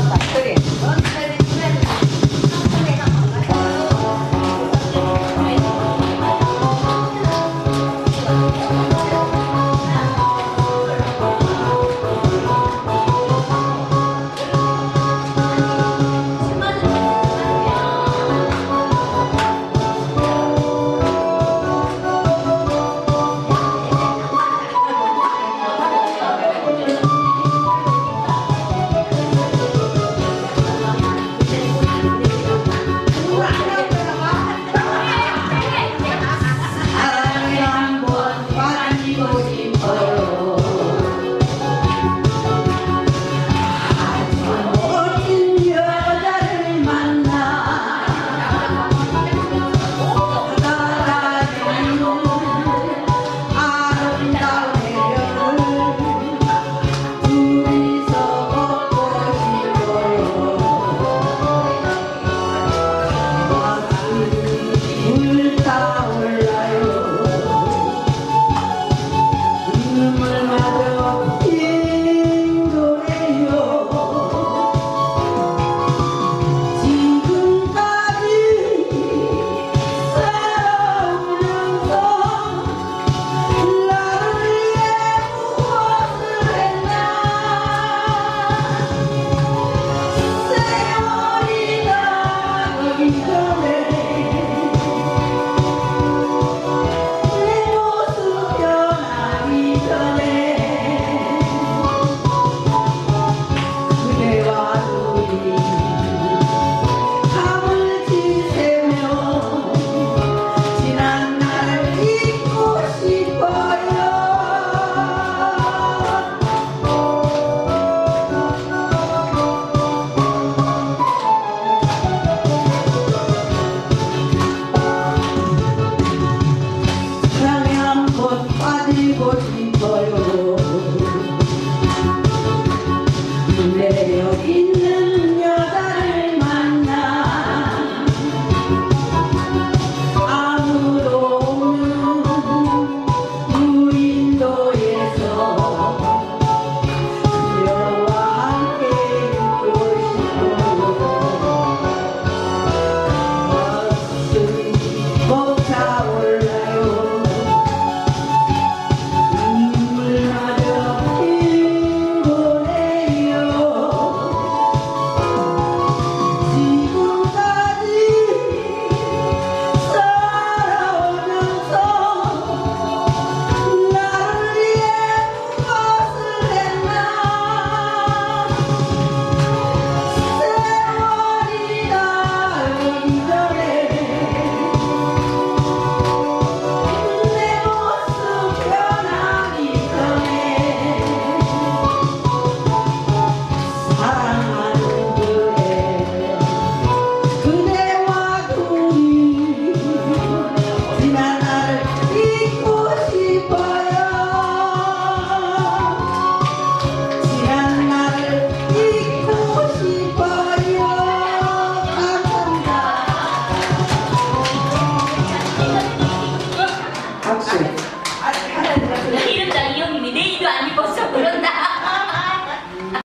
った。一人